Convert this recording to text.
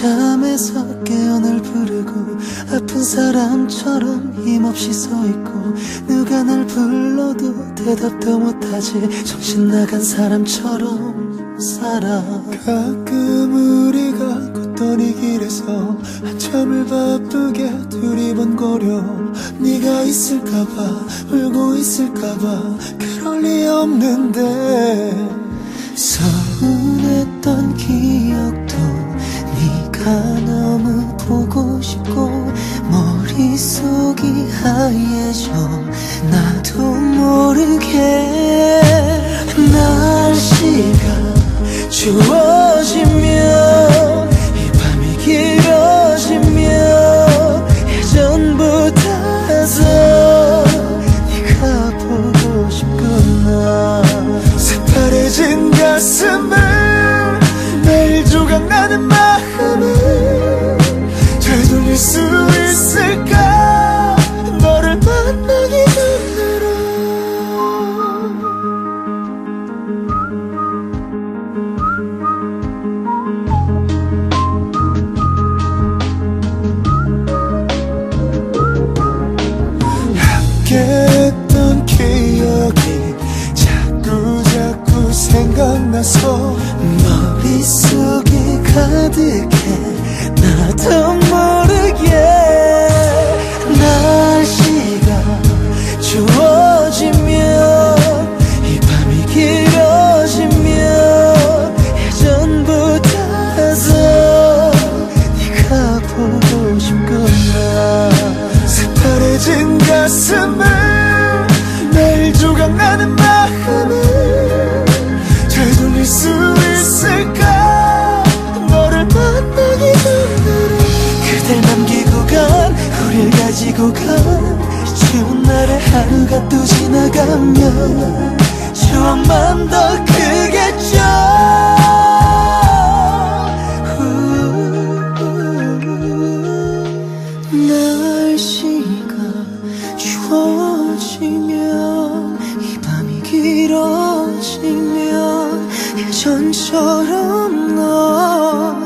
잠에서 깨어 날 부르고 아픈 사람처럼 힘없이 서있고 누가 날 불러도 대답도 못하지 정신 나간 사람처럼 살아. 가끔 우리가 걷던 이 길에서 한참을 바쁘게 두리번거려 네가 있을까봐 울고 있을까봐 그럴 리 없는데 서운했던 기억도 네가 너무 보고 싶고 머릿속이 하얘져 나도 모르게 날씨가 추워 예전보다서 네가 보고 싶구나. 새파래진 가슴을 가지고 가 추운 날에 하루가 또 지나가면 추억만 더 크겠죠. 날씨가 추워지면 이 밤이 길어지면 예전처럼 너